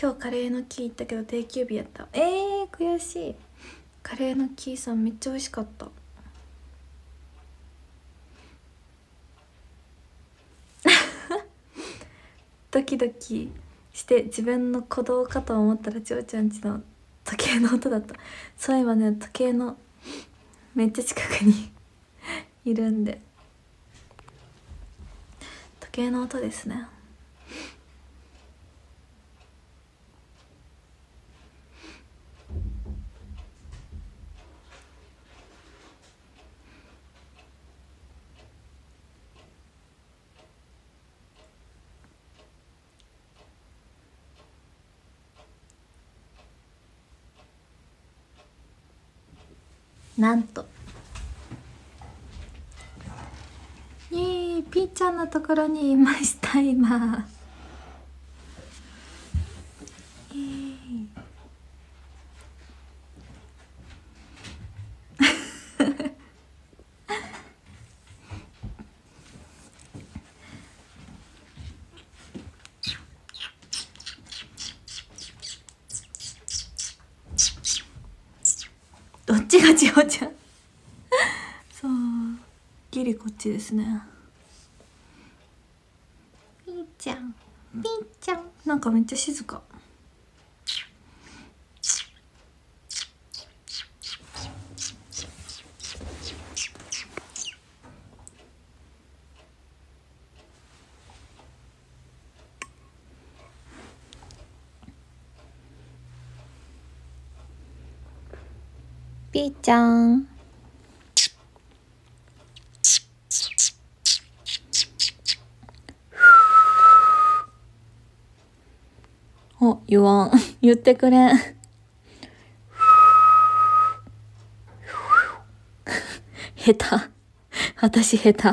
今日カレーの木行ったけど定休日やった。えー、悔しい。カレーの木さんめっちゃ美味しかった。ドキドキして自分の鼓動かと思ったらちおちゃんちの時計の音だった。そういえばね時計のめっちゃ近くに いるんで。時計の音ですねなんと。イエーイピーちゃんのところにいました今イエーイどっちがちおちゃんそうですね。ピーちゃん。ピーちゃん。なんかめっちゃ静か。ピーちゃんお、言わん。言ってくれん。下手。私下手。あ、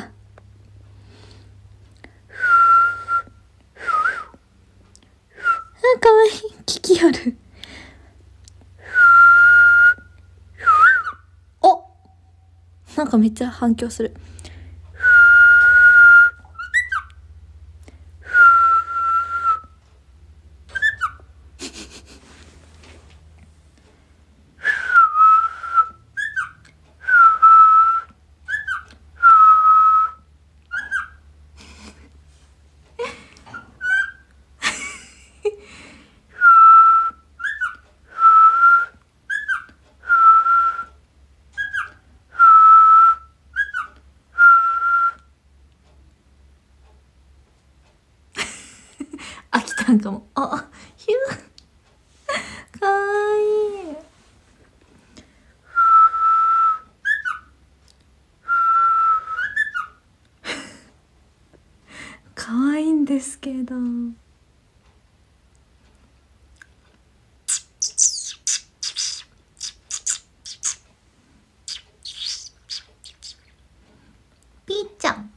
かわいい。聞きよる。おなんかめっちゃ反響する。飽きたんかも。あ、ヒュー。かわいい。かわいいんですけど。ピーちゃん。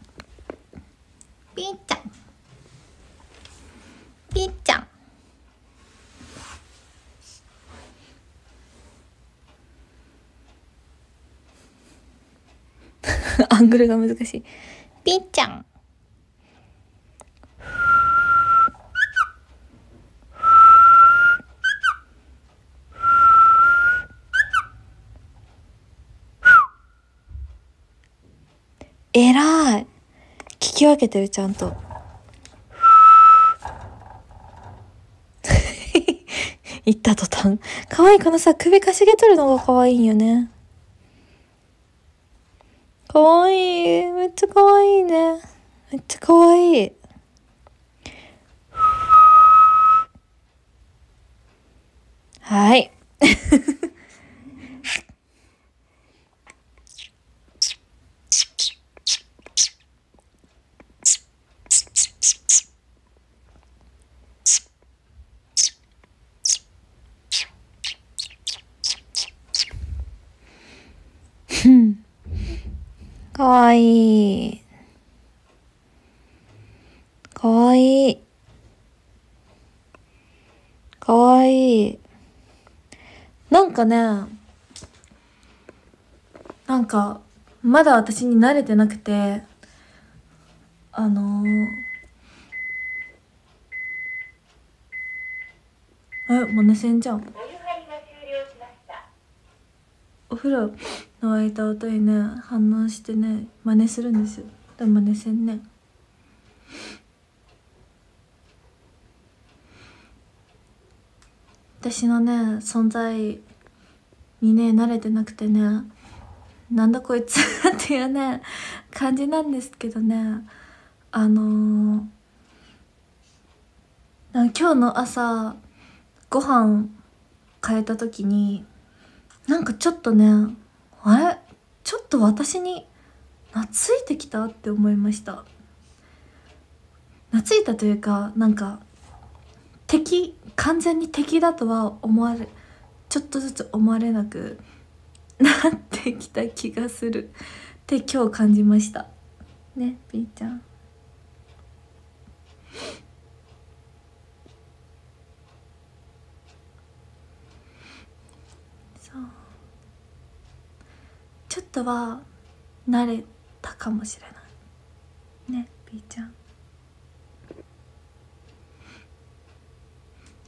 ピーちゃん。ピーちゃん。アングルが難しい。ピーちゃん。えらい。聞き分けてる、ちゃんと。言った途端。可愛いこのさ、首かしげとるのが可愛いんよね。可愛いめっちゃ可愛いね。めっちゃ可愛いはい。かわいい。かわいい。かわいい。なんかね、なんか、まだ私に慣れてなくて、あのーえ真似せんじゃんお風呂の沸いた音にね反応してね真似するんですよ。でも真似せんね。私のね存在にね慣れてなくてねなんだこいつっていうね感じなんですけどね。あのー、今日の朝ご飯変えた時になんかちょっとねあれ？ちょっと私に懐いてきたって思いました。懐いたというかなんか敵完全に敵だとは思われちょっとずつ思われなく なってきた気がする。って今日感じました。ねぴーちゃんそうちょっとは慣れたかもしれない。ねピーちゃん。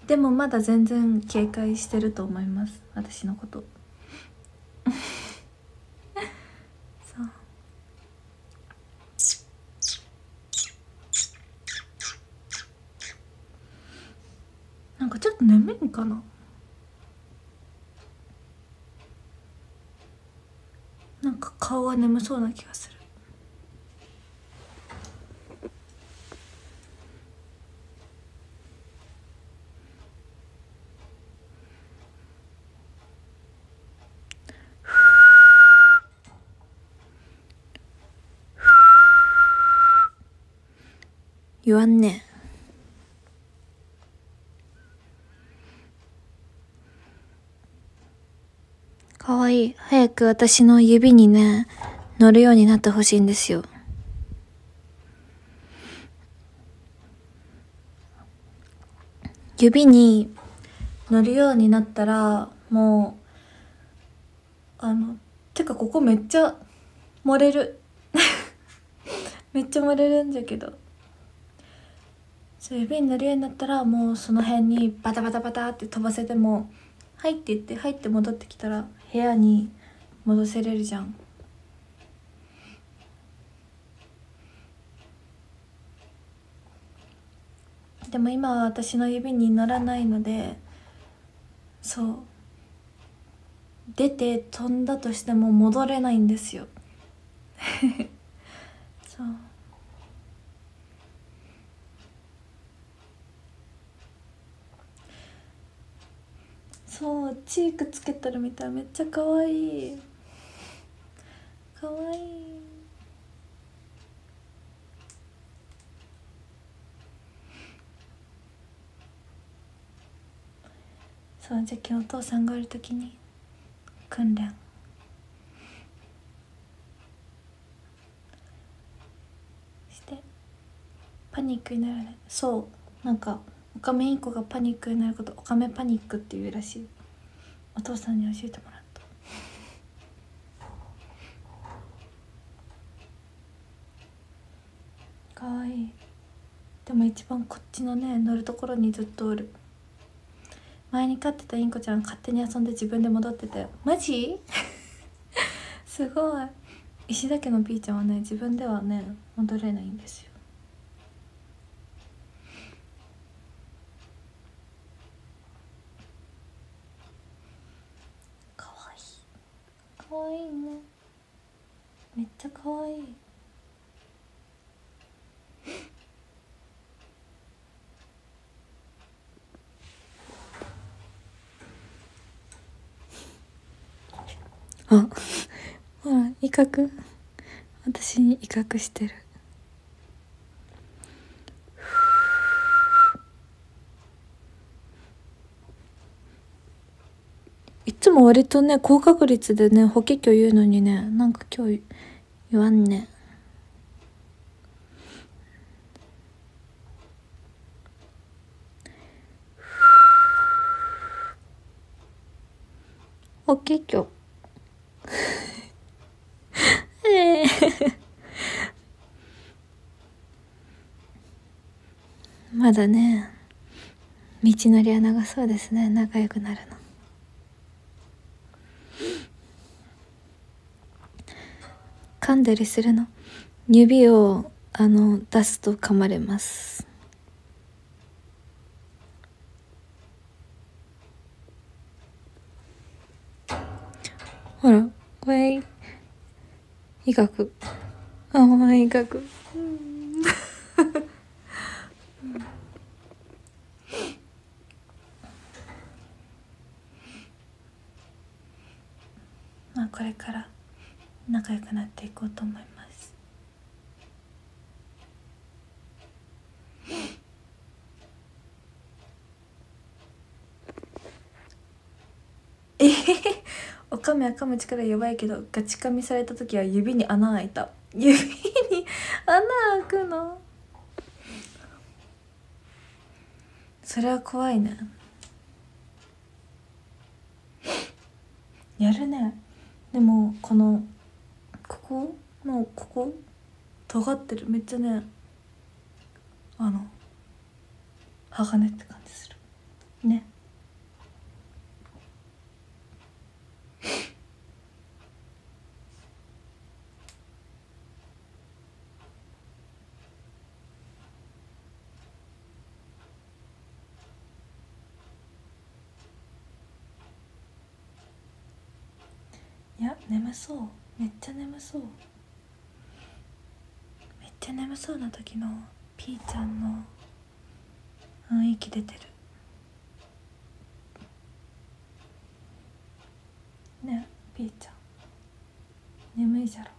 でもまだ全然警戒してると思います。私のこと。そう。なんかちょっと眠いんかな？なんか顔が眠そうな気がする。言わんねかわいい早く私の指にね乗るようになってほしいんですよ。指に乗るようになったらもうあのてかここめっちゃ漏れる。めっちゃ漏れるんじゃけど。そう指に乗るようになったらもうその辺にバタバタバタって飛ばせても「はい」って言って「入って戻ってきたら部屋に戻せれるじゃん。でも今は私の指に乗らないのでそう。出て飛んだとしても戻れないんですよ。そう。そうチークつけてるみたい。めっちゃ可愛い。可愛いそうじゃ今日お父さんがおる時に訓練。して。パニックにならない。そう。なんかオカメインコがパニックになることオカメパニックっていうらしい。お父さんに教えてもらったかわい。いでも一番こっちのね乗るところにずっとおる。前に飼ってたインコちゃん勝手に遊んで自分で戻ってたよマジ？すごい。石田家のピーちゃんはね自分ではね戻れないんですよ。かわい。いかわいいね。めっちゃかわいいあほら威嚇私に威嚇してる。いつも割とね高確率でね法華経言うのにねなんか今日言わんね。法華経ええまだね道のりは長そうですね仲良くなるの。噛んだりするの？指をあの出すと噛まれます。ほらこれ医学ああ医学うんまあこれから仲良くなっていこうと思います。えへへ。おかめは噛む力弱いけどガチ噛みされた時は指に穴開いた。指に穴開くの。それは怖いねやるね。でもこのここのここ尖ってる。めっちゃねあの鋼って感じする。ね。いや眠そう。めっちゃ眠そう。めっちゃ眠そうな時のピーちゃんの雰囲気出てる。ねピーちゃん。眠いじゃろ。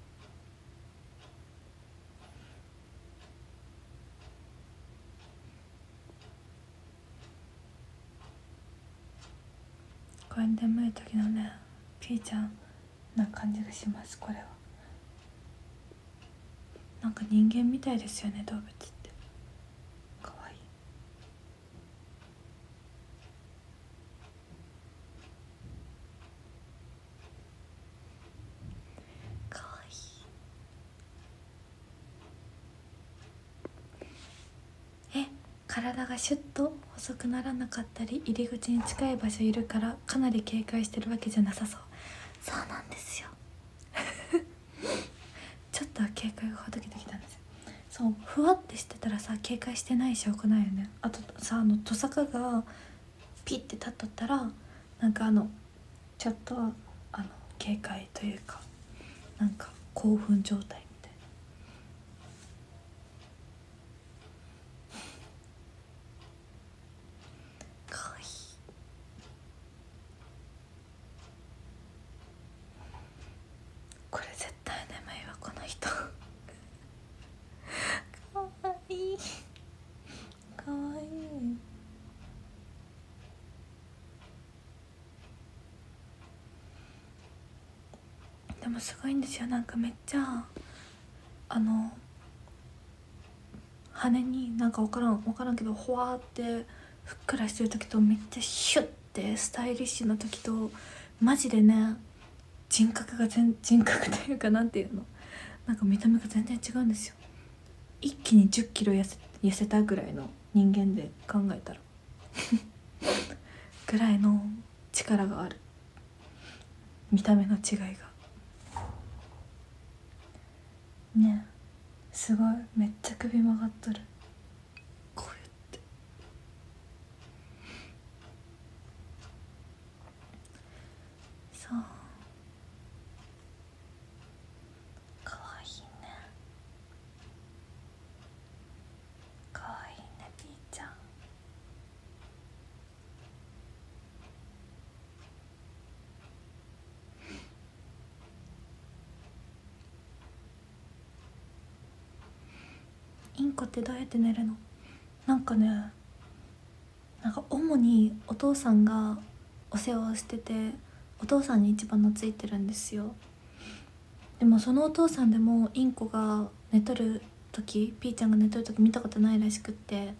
これ眠い時のねピーちゃん。な感じがしますこれは。なんか人間みたいですよね動物って。かわいい。かわいい。え体がシュッと細くならなかったり入り口に近い場所いるからかなり警戒してるわけじゃなさそうそうなんですよ。ちょっとは警戒がほどけてきたんですよ。そうふわってしてたらさ警戒してない証拠ないよね。あとさあのトサカがピッて立っとったらなんかあのちょっとあの警戒というかなんか興奮状態みたいなかわいいこれ絶対眠いわこの人かわいいかわいいでもすごいんですよ。なんかめっちゃあの羽になんか分からん分からんけどほわってふっくらしてる時とめっちゃシュッてスタイリッシュな時とマジでね人格が全人格というかなんていうのなんか見た目が全然違うんですよ。一気に1 0キロ痩せ痩せたぐらいの人間で考えたら。ぐらいの力がある。見た目の違いが。ね。すごい。めっちゃ首曲がっとる。こうやって。そうかわいいねかわいいねピーちゃんインコってどうやって寝るの？なんかねなんか主にお父さんがお世話をしててお父さんに一番懐いてるんですよ。でもそのお父さんでもインコが寝とる時ピーちゃんが寝とる時見たことないらしくって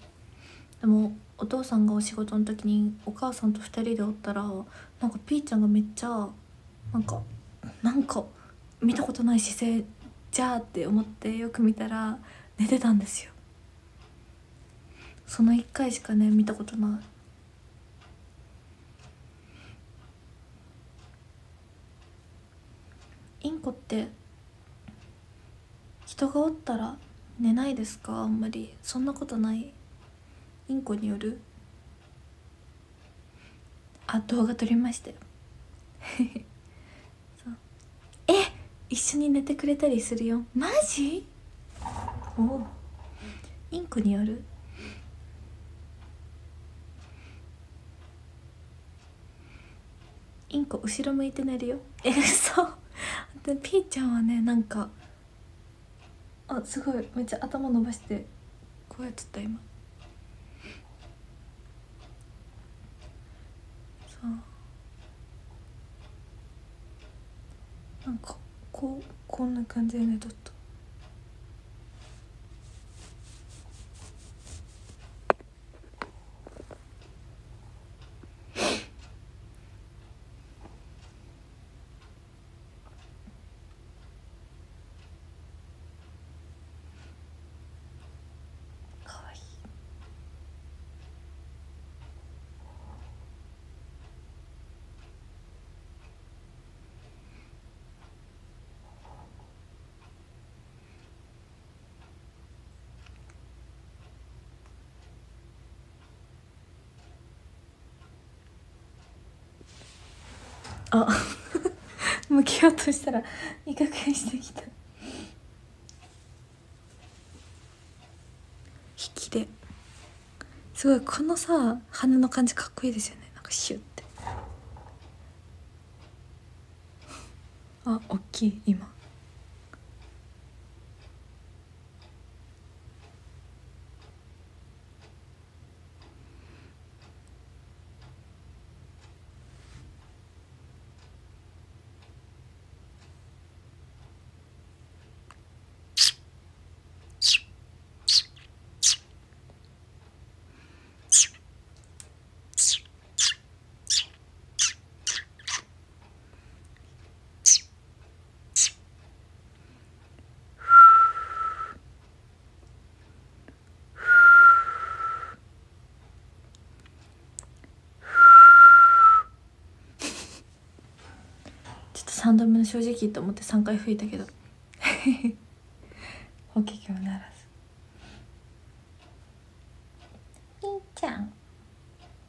でもお父さんがお仕事の時にお母さんと2人でおったらなんかピーちゃんがめっちゃなんかなんか見たことない姿勢じゃーって思ってよく見たら寝てたんですよ。その1回しかね見たことない。インコって人がおったら寝ないですか？あんまり。そんなことない。インコによる。あ動画撮りましたよ。え？一緒に寝てくれたりするよ。マジ？おおインコによる？インコ後ろ向いて寝るよ。え嘘。でピーちゃんはねなんかあすごい。めっちゃ頭伸ばしてこうやってた今。そう。なんかこうこんな感じで寝とった。あ 向きようとしたら威嚇してきた。引きで。すごいこのさ羽の感じかっこいいですよね。なんかシュッて。あ大きい今。3度目の正直と思って3回吹いたけど。法華経ならず。ピーちゃん。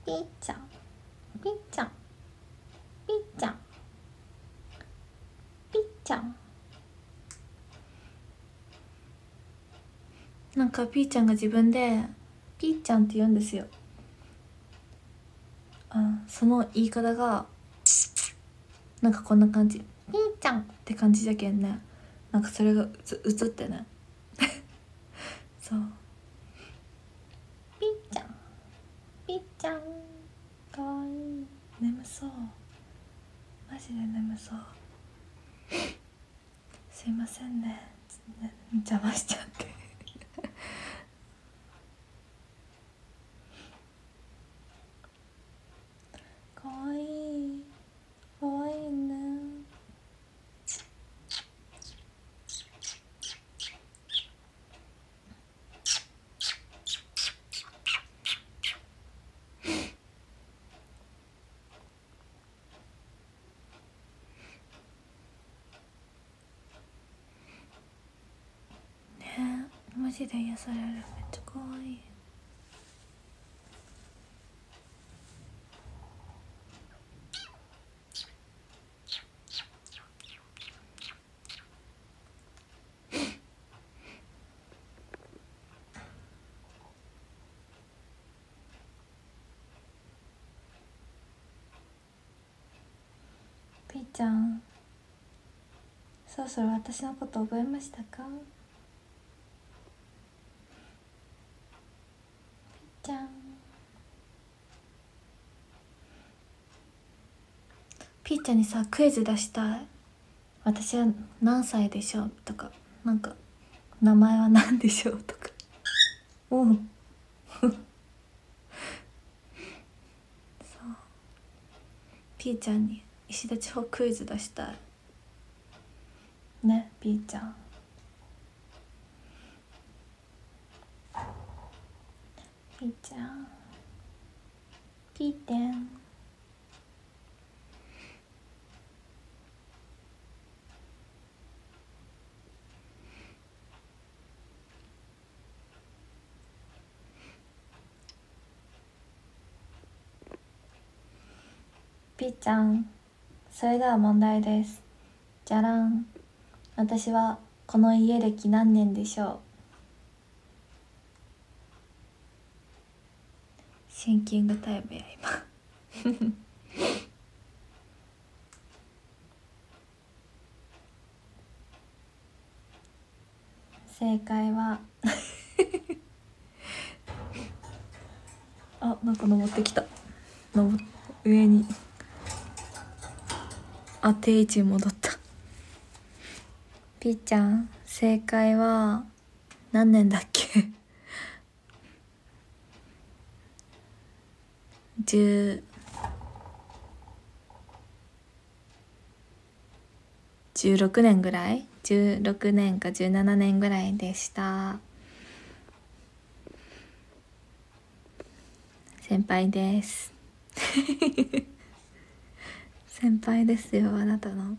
ピーちゃん。ピーちゃん。ピーちゃん。ピーちゃん。なんかピーちゃんが自分でピーちゃんって言うんですよ。あその言い方がなんかこんな感じ「ピーちゃん」って感じじゃけんね。なんかそれがうつ映ってね。そう「ピーちゃん。ピーちゃんかわい。い眠そう。マジで眠そう。すいませんねね。邪魔しちゃって。かわいいかわいいね。ねマジで癒されるっちゃかわいいピーちゃん。そろそろ私のこと覚えましたか？ピーちゃん。ピーちゃんにさクイズ出したい。私は何歳でしょう？とか。なんか名前は何でしょう？とか。お う そう。ピーちゃんに。石田地方クイズ出したい。ねピーちゃん。ピーちゃん。ピーてんピーちゃん。それでは問題です。じゃらん。私はこの家歴何年でしょう？シンキングタイムや今。正解は。あなんか登ってきた。登上にあ定位置に戻った。ぴーちゃん正解は何年だっけ？十。16年ぐらい？16年か17年ぐらいでした。先輩です。先輩ですよあなたの、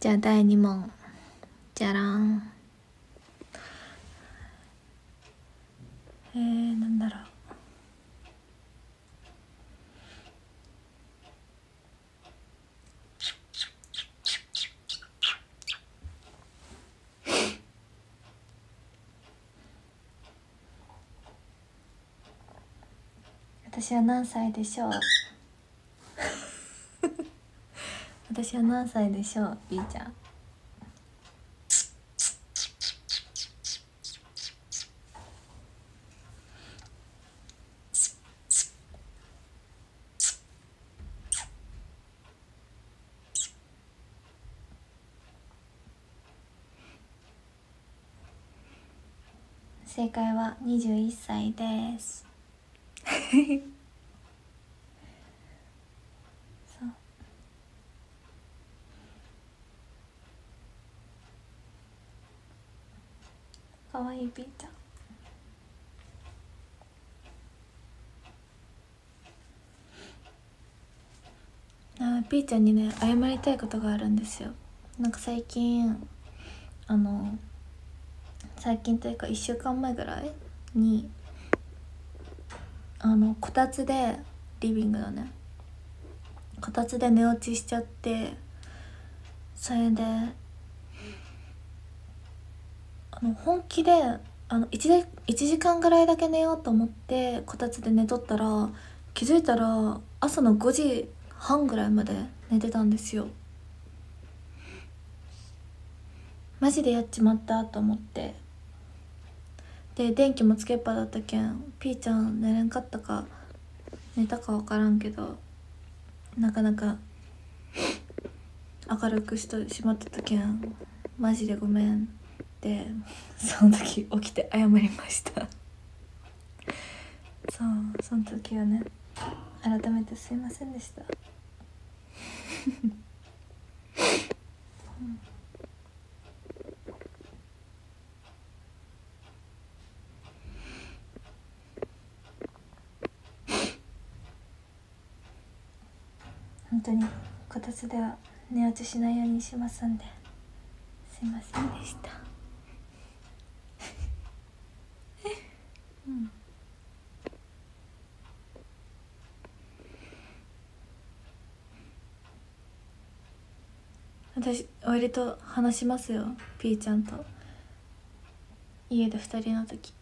じゃあ第2問。じゃらん。えー、なんだろう。私は何歳でしょう？私は何歳でしょう？B ちゃん。正解は21歳です かわいいピーちゃん。あーピーちゃんにね謝りたいことがあるんですよ。なんか最近あの最近というか1週間前ぐらいにあのこたつでリビングのねこたつで寝落ちしちゃってそれであの本気であの 1, で1時間ぐらいだけ寝ようと思ってこたつで寝とったら気づいたら朝の5時半ぐらいまで寝てたんですよ。マジでやっちまったと思って。で電気もつけっぱだったけんピーちゃん寝れんかったか寝たか分からんけどなかなか明るくしてしまってたけんマジでごめん。てその時起きて謝りました。そうその時はね改めてすいませんでした。本当にこたつでは寝落ちしないようにしますんですいませんでした。うん。私割と話しますよピーちゃんと。家で2人の時。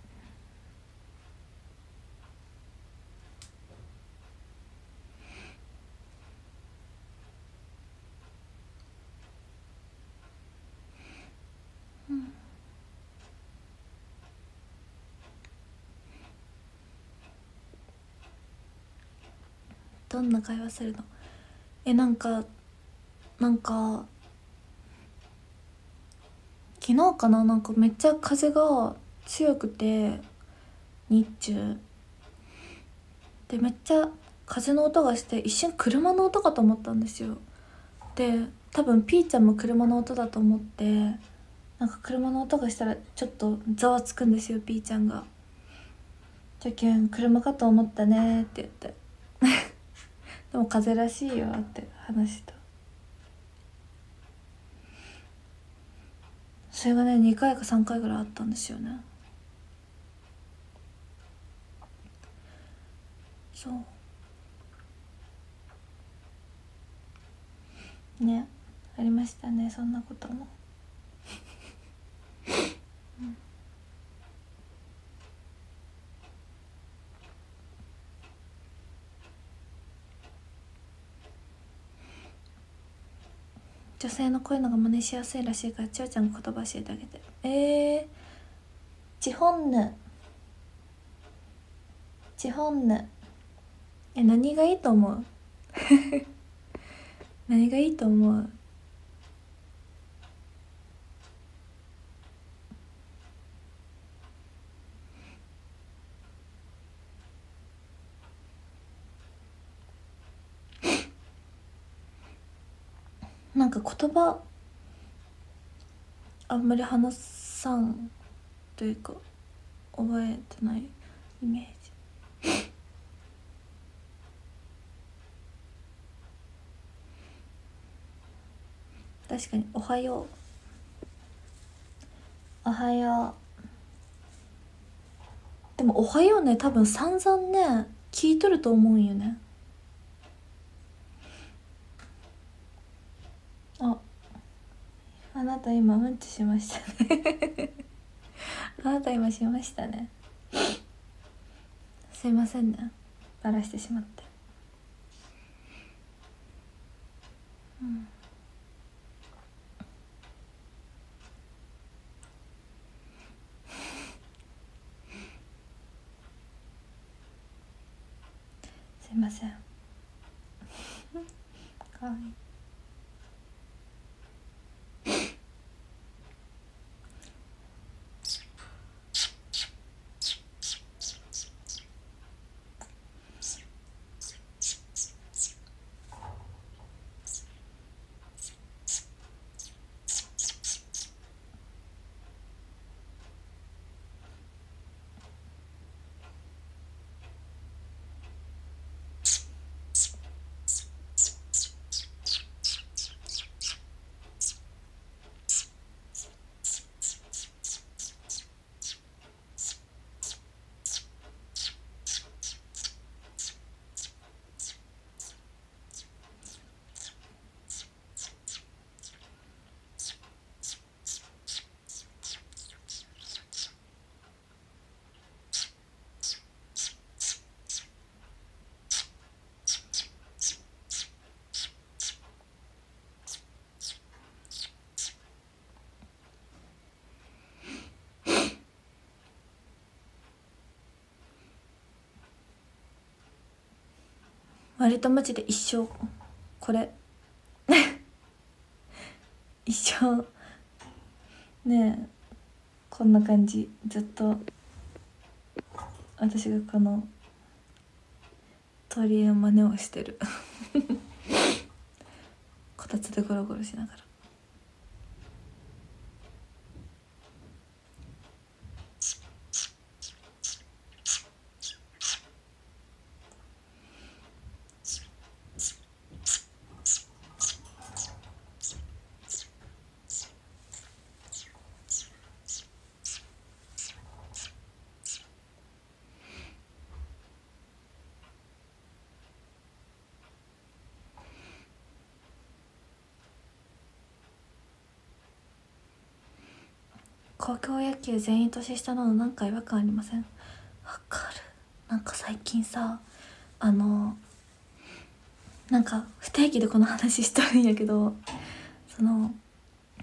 どんな会話するの？えなんかなんか昨日かな？なんかめっちゃ風が強くて日中。でめっちゃ風の音がして一瞬車の音かと思ったんですよ。で多分ピーちゃんも車の音だと思ってなんか車の音がしたらちょっとざわつくんですよピーちゃんが「じゃけん車かと思ったね」って言って。でも風らしいよって話したそれがね2回か3回ぐらいあったんですよね。そう。ねありましたねそんなことも。女性のこういうのが真似しやすいらしいから千代ちゃんが言葉教えてあげて。えー、チホンヌチホンヌえ何がいいと思う？何がいいと思う？か言葉あんまり話さんというか覚えてないイメージ。確かに「おはよう」「おはよう」でも「おはようね」多分散々ね聞いとると思うんよねああなた今うんちしましたね。あなた今しましたね。すいませんね。バラしてしまって。うん。すいません。かわいい割とマジで一生これ。一生ねえこんな感じ。ずっと。私がこの。鳥の真似をしてる。こたつでゴロゴロしながら。高校野球全員年下なのなんか違和感ありません？わかる。なんか最近さあのなんか不定期でこの話しとるんやけどその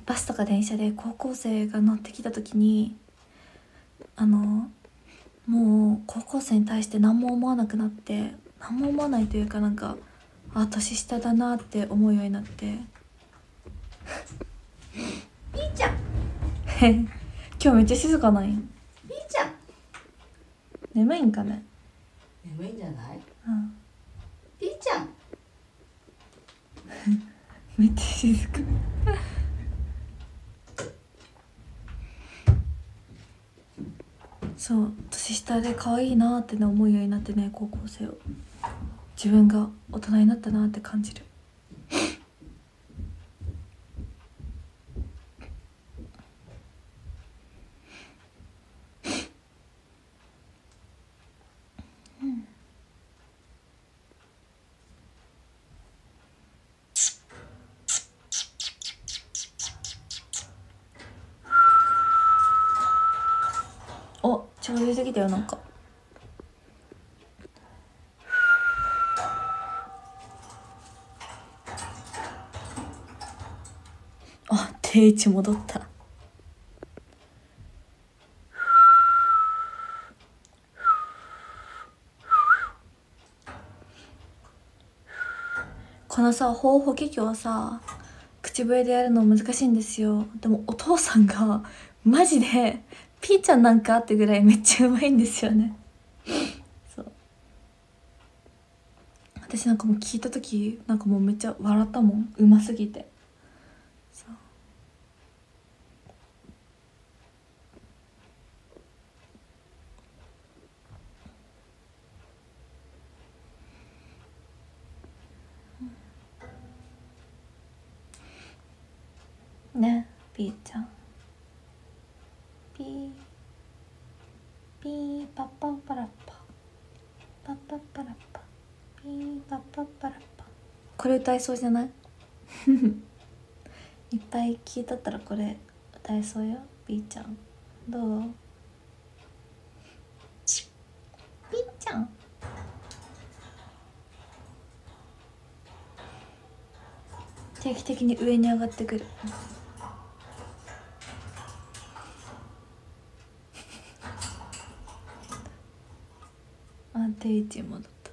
バスとか電車で高校生が乗ってきた時にあのもう高校生に対して何も思わなくなって何も思わないというかなんかあ年下だなって思うようになって。ピーちゃん 今日めっちゃ静かなんや。ピーちゃん。眠いんかね。眠いんじゃない？うん。ピーちゃん。めっちゃ静か。そう年下で可愛いなってね思うようになってね高校生を。自分が大人になったなって感じるちゃ出てきたよなんか。あ定位置戻った。このさ頬補気鏡さ口笛でやるの難しいんですよ。でもお父さんがマジでピーちゃんなんかってぐらいめっちゃうまいんですよね。そう。私なんかもう聞いた時なんかもうめっちゃ笑ったもん。うますぎてそうねピーちゃんピーピーパッパッパラッパパッパッパラッパピーパッパッパラッパこれ歌えそうじゃない？いっぱい聞いとったらこれ歌えそうよ。ピーちゃん。どう？ピーちゃん。定期的に上に上がってくる。あ定位置戻った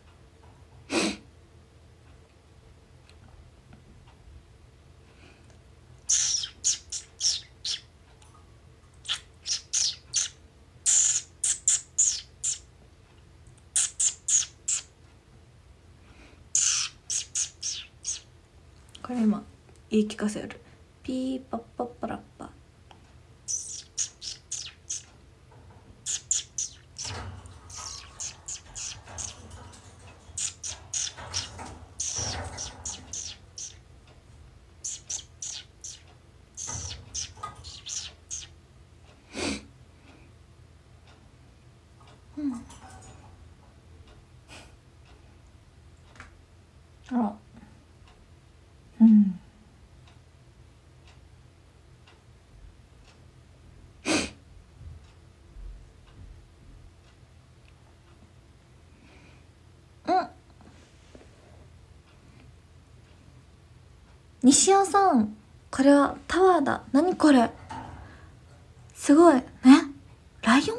これ今言い聞かせる。ピーパッ。西尾さんこれはタワーだ。何これ？すごい。ねライオン？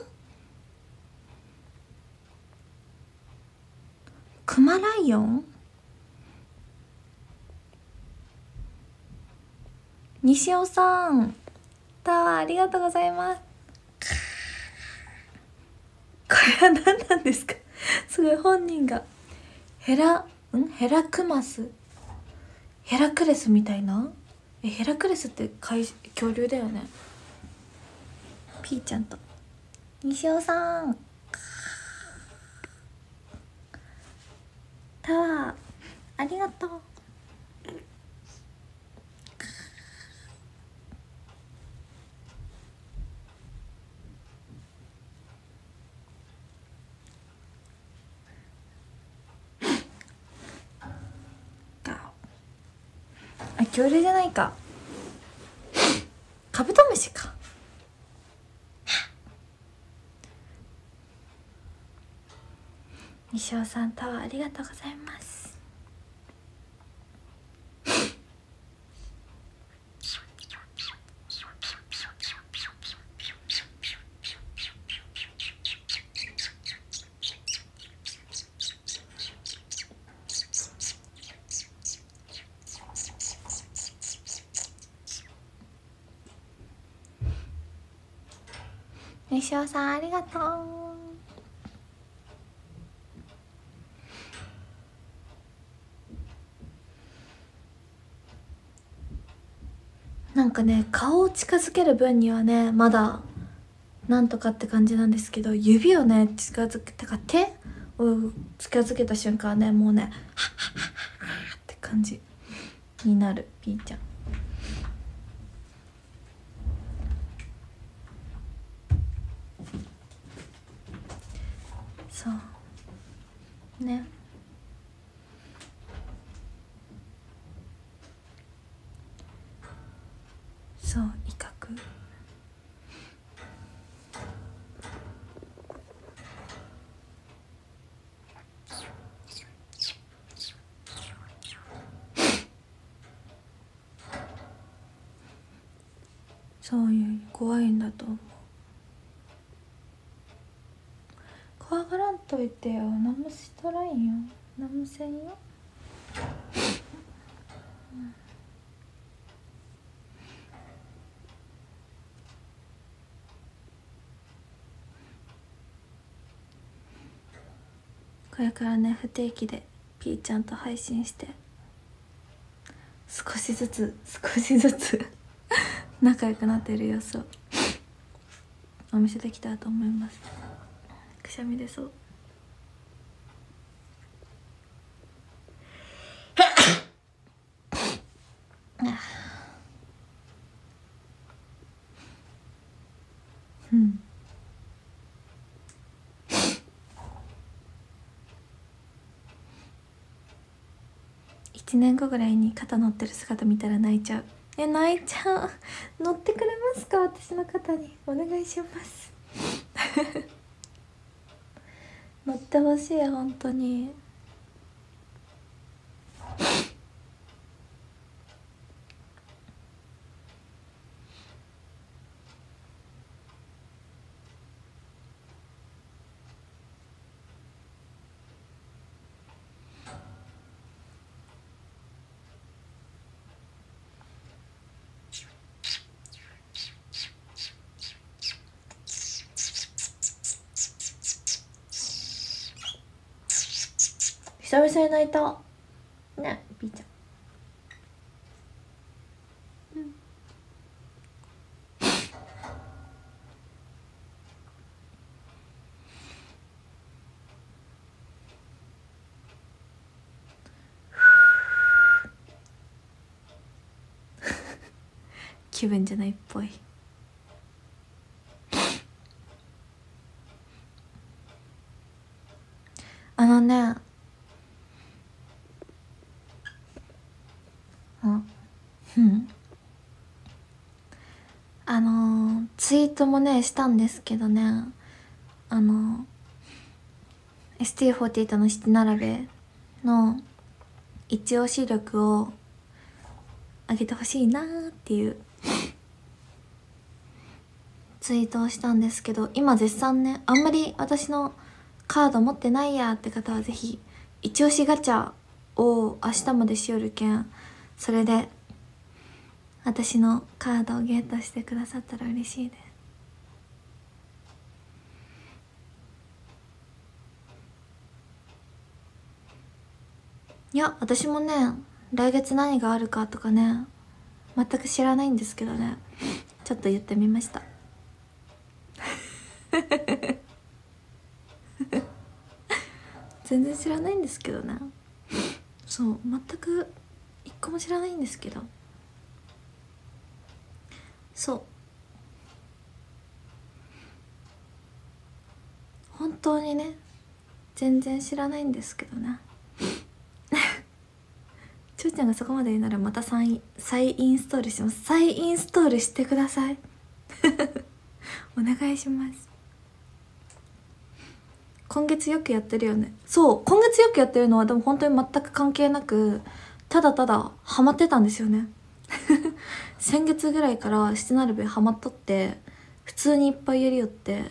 クマライオン？西尾さんタワーありがとうございます。これは何なんですか？すごい本人が。ヘラん？ヘラクマス。ヘラクレスみたいな？えヘラクレスって怪恐竜だよね。ピーちゃんと。西尾さん。タワー。ありがとう。恐竜じゃないか。カブトムシか。西尾さんタワーありがとうございます。さんありがとう。なんかね顔を近づける分にはねまだなんとかって感じなんですけど指をね近づけたか手を近づけた瞬間はねもうねはっはっはっはって感じになるピーちゃん。さね。そう威嚇。そういう怖いんだと思う。といてよ。何もしとらんよ。何もせんよ。これからね不定期でピーちゃんと配信して少しずつ少しずつ仲良くなってる様子をお見せできたらと思います。くしゃみ出そううん1年後ぐらいに肩乗ってる姿見たら泣いちゃう。え泣いちゃう。乗ってくれますか？私の肩に。お願いします。乗ってほしい本当に。久々に泣いた。ねピーちゃん。気分じゃないっぽい。あのねあうんあのーツイートもねしたんですけどね。あの ST48 の七並べの一押し力を上げてほしいなーっていうツイートをしたんですけど今絶賛ねあんまり私のカード持ってないやって方はぜひ一押しガチャを明日までしよるけんそれで私のカードをゲットしてくださったら嬉しいです。いや私もね来月何があるかとかね全く知らないんですけどねちょっと言ってみました。全然知らないんですけどね。そう全く一個も知らないんですけど。そう。本当にね全然知らないんですけどね ちょうちゃんがそこまで言うならまた再再インストールします。再インストールしてください。お願いします。今月よくやってるよね。そう今月よくやってるのはでも本当に全く関係なくただただハマってたんですよね。先月ぐらいから七並べハマっとって普通にいっぱいやりよって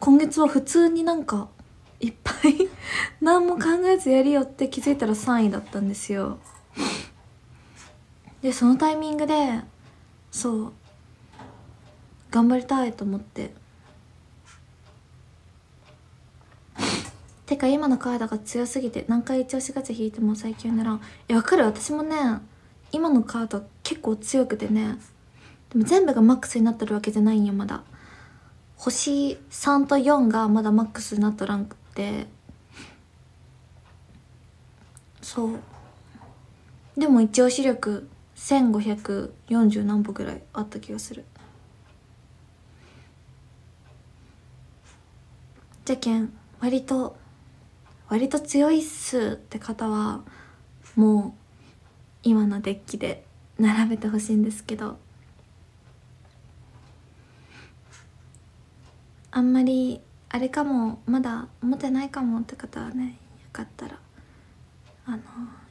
今月は普通になんかいっぱい 何も考えずやりよって気づいたら3位だったんですよ。でそのタイミングでそう頑張りたいと思って。てか今のカードが強すぎて何回一押しガチャ引いても最強ならえわかる。私もね今のカード結構強くてね。でも全部がマックスになってるわけじゃないんよまだ。星3と4がまだマックスになっとらんくて。そう。でも一応視力1540何歩ぐらいあった気がする。じゃけん割と割と強いっすって方はもう今のデッキで並べてほしいんですけどあんまりあれかもまだ持ってないかもって方はねよかったらあの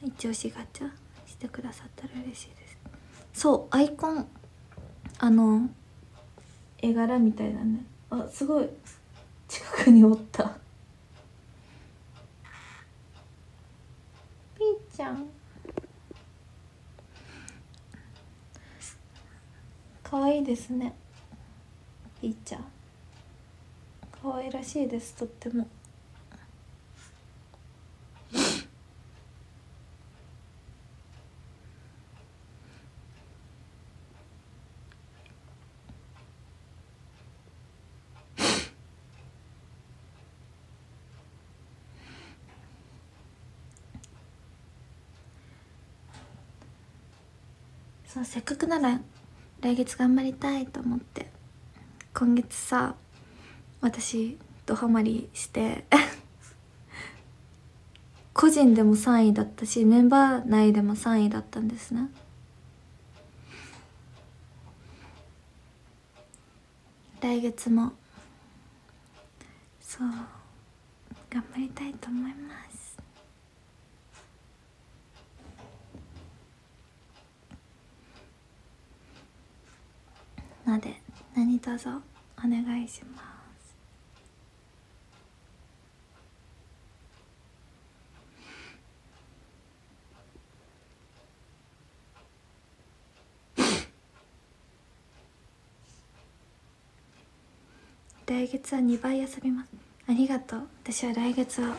一押しガチャしてくださったら嬉しいです。そうアイコンあの絵柄みたいだねあすごい近くにおった。ピーちゃん。可愛いですね。ピーちゃん。可愛らしいですとっても。そうせっかくなら来月頑張りたいと思って。今月さ私ドハマりして。個人でも3位だったしメンバー内でも3位だったんですね。来月もそう頑張りたいと思います。ので何卒お願いします。来月は2倍遊びます。ありがとう。私は来月は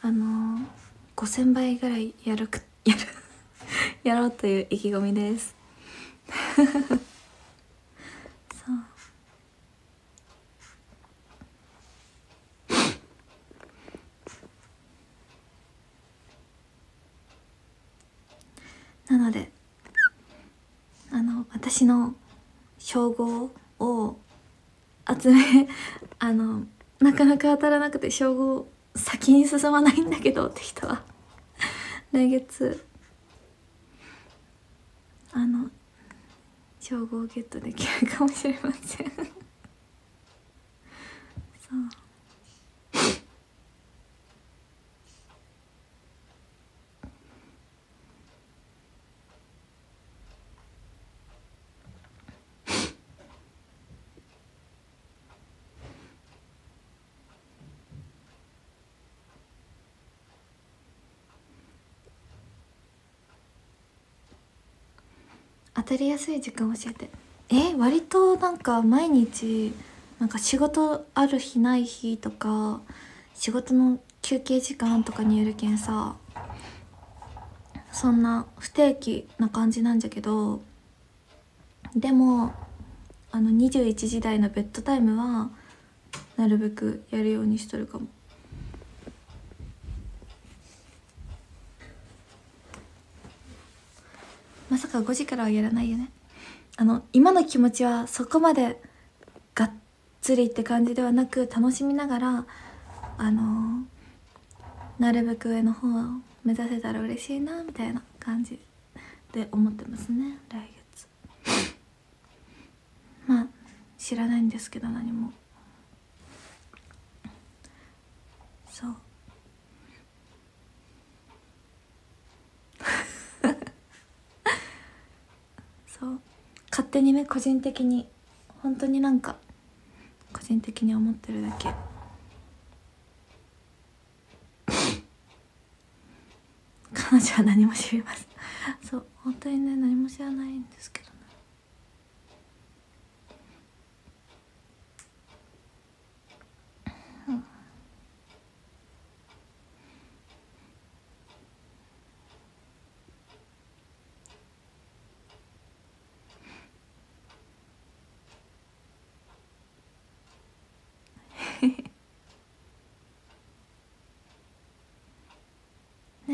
あのー、5000倍ぐらいやるくやるやろうという意気込みですそうなのであの私の称号を集め あのなかなか当たらなくて称号先に進まないんだけどって人は 来月あの称号をゲットできるかもしれません。そう。たりやすい時間教えて。え割となんか毎日なんか仕事ある日ない日とか仕事の休憩時間とかによるけんさそんな不定期な感じなんじゃけどでもあの21時台のベッドタイムはなるべくやるようにしとるかも。まさか5時からはやらないよね。あの今の気持ちはそこまでがっつりって感じではなく楽しみながらあのなるべく上の方を目指せたら嬉しいなみたいな感じで思ってますね。来月。まあ知らないんですけど何も。そう。そう。勝手にね個人的に本当になんか個人的に思ってるだけ。彼女は何も知りません。そう本当にね何も知らないんですけどねうん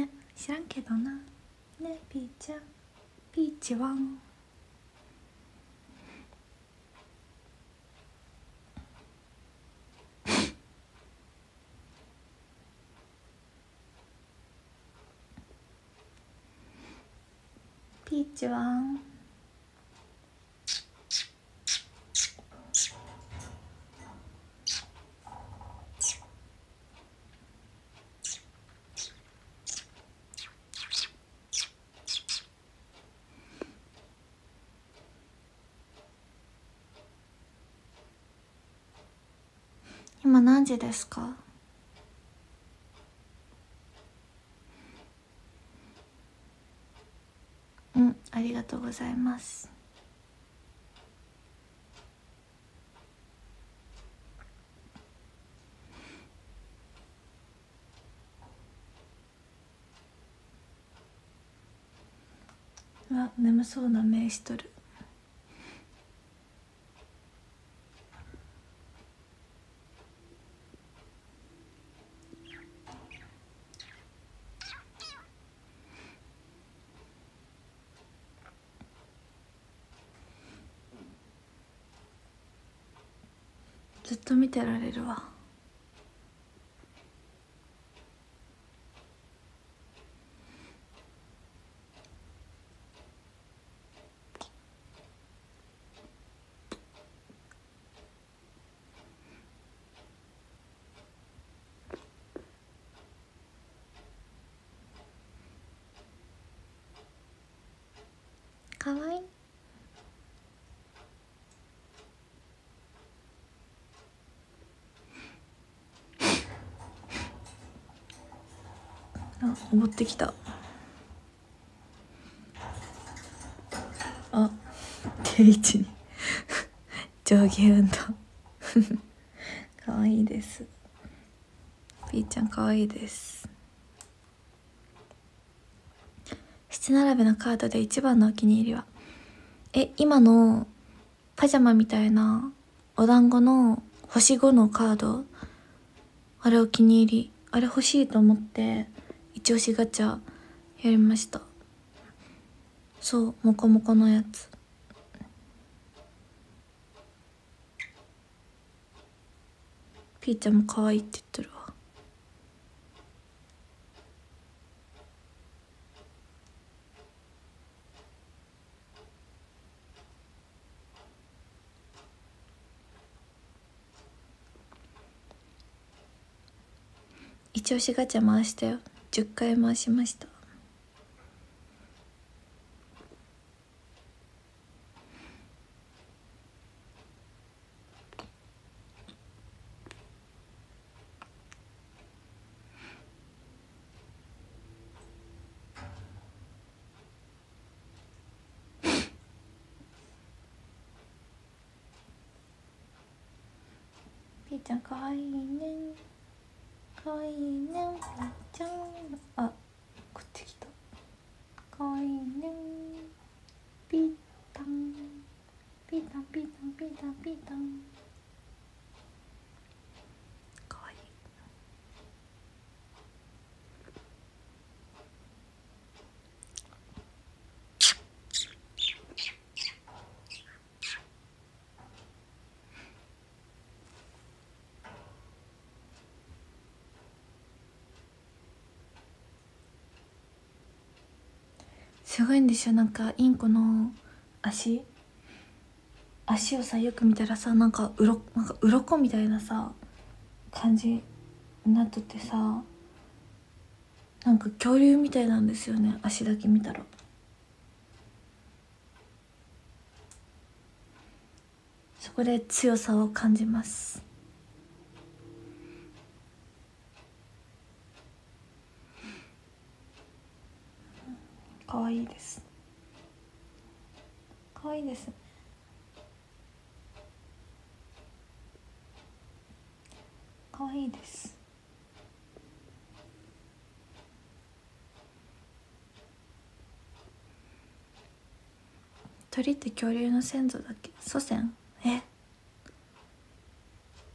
ね知らんけどなねピーちゃピーチワン。ピーチワン今何時ですか？うんありがとうございます。うわ眠そうな目しとる。ずっと見てあ登ってきた。あ定位置に。上下運動。かわいいです。ピーちゃんかわいいです。七並べのカードで一番のお気に入りは？え今のパジャマみたいなお団子の星5のカード？あれお気に入り。あれ欲しいと思って。一押しガチャやりました。そうモコモコのやつ。ピーちゃんも可愛いって言ってるわ。一押しガチャ回したよ。10回回しましたピーちゃんかわいいねかわいいねピーちゃんあこっち来たかわいいねピータンピータンピータンピータンピータンかわいいすごいんでしょなんかインコの足。足をさよく見たらさなんかうろなんか鱗みたいなさ感じになっとってさなんか恐竜みたいなんですよね足だけ見たら。そこで強さを感じます。かわいです。かわいです。かわいいです。鳥って恐竜の先祖だっけ？祖先？え？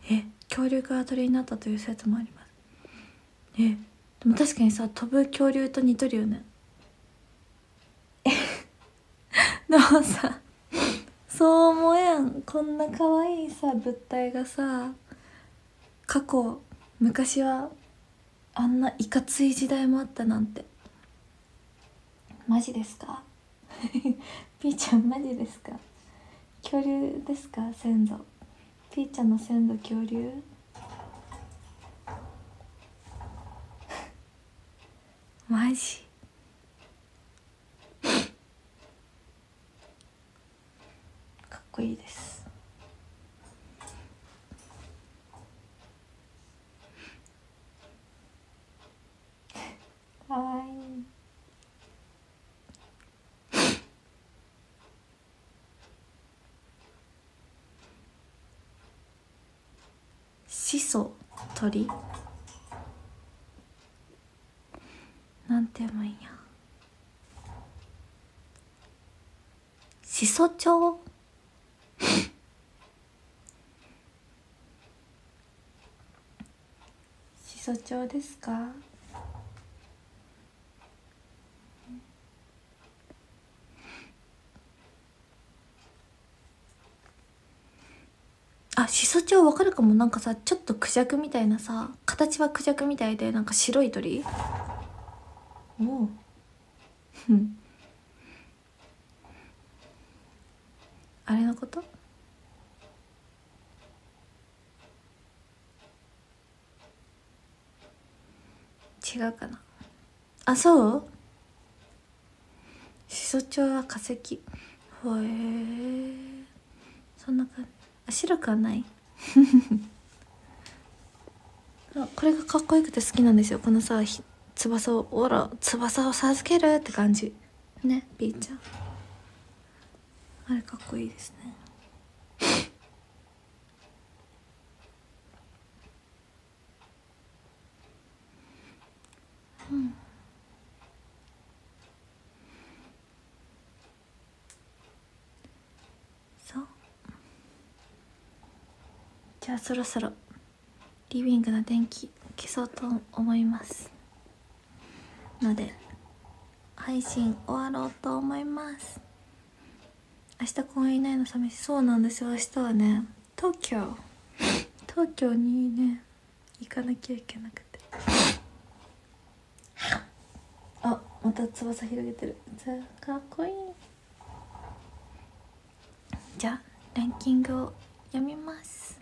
え？恐竜から鳥になったという説もあります。え？でも確かにさ飛ぶ恐竜と似とるよね。でもさそう思えん。こんな可愛いさ物体がさ過去昔はあんないかつい時代もあったなんて。マジですか？ピーちゃんマジですか？恐竜ですか？先祖。ピーちゃんの先祖恐竜？マジ？こいいです。かわい。い始祖鳥なんて読むんや。しそちょうそ町ですかあしそ町わかるかもなんかさちょっとクジャクみたいなさ形はクジャクみたいでなんか白い鳥おおうあれのこと違うかな。あそう？しそ町は化石。へえ。そんな感じ。あ白くはない。あこれがかっこよくて好きなんですよ。このさひ翼をおら翼を授けるって感じ。ねピーちゃん。あれかっこいいですね。うんそう。じゃあそろそろリビングの電気消そうと思いますので配信終わろうと思います。明日公園いないの寂しい。そうなんですよ。明日はね東京。東京にね行かなきゃいけなくてあまた翼広げてる。じゃあかっこいい。じゃあランキングを読みます。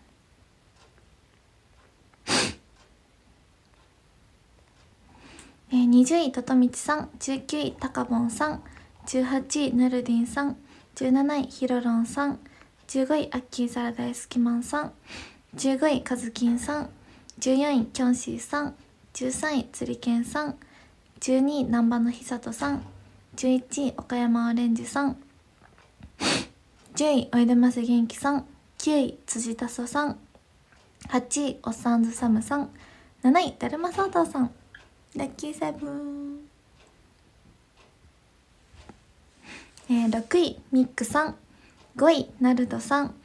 えー、20位ととみちさん19位たかぼんさん18位ぬるりんさん17位ひろろんさん15位アッキーザラ大好きマンさん15位かずきんさん14位きょんしーさん13位つりけんさん12位南波のひさとさん。11岡山オレンジさん。10位おいでます元気さん。9位辻田そさん。8位おっさんずサムさん。7位だるまそうとうさん。ラッキーセブン。えー、6位ミックさん。5位ナルドさん。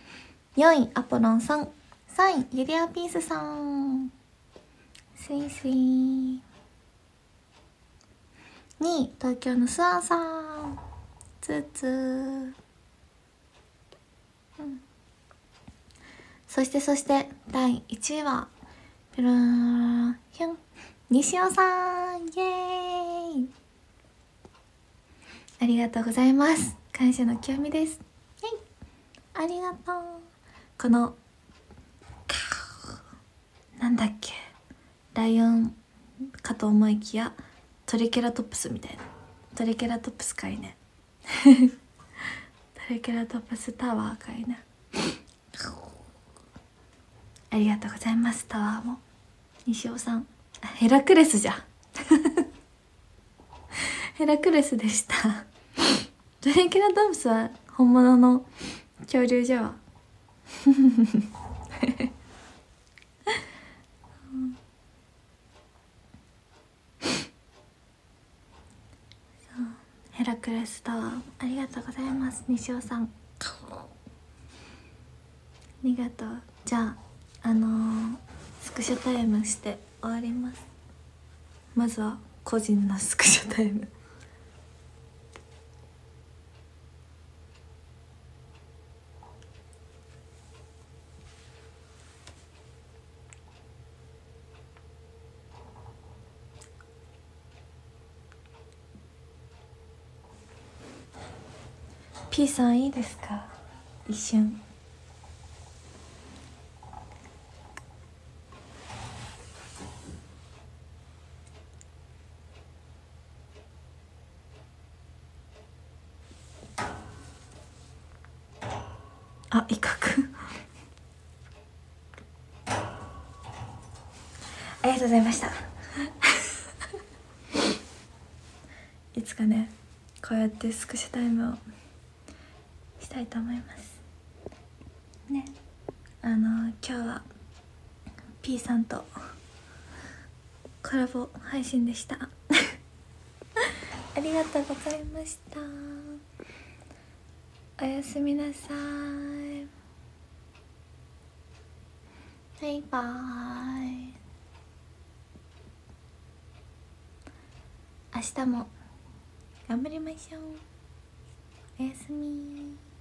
4位アポロンさん。3位ユリアピースさん。スイスイ。2位東京のスアンさん。ツーツー、うん、そしてそして第1位はピローヒュン。西尾さん。イエーイ。ありがとうございます。感謝の清美です。ありがとう。このなんだっけ。ライオンかと思いきやトリケラトプスみたいな。トリケラトプスかいね。トリケラトプスタワーかいね。ありがとうございます。タワーも。西尾さん。ヘラクレスじゃ ヘラクレスでした。トリケラトプスは本物の恐竜じゃわ。ヘラクレスタワーありがとうございます。西尾さん。ありがとう。じゃああのー、スクショタイムして終わります。まずは個人のスクショタイム。P さんいいですか？一瞬。あ威嚇。ありがとうございました。いつかねこうやってスクショタイムを。したいと思います。ね。あの今日は P さんとコラボ配信でした。ありがとうございました。おやすみなさい。バイバーイ。明日も頑張りましょう。おやすみ。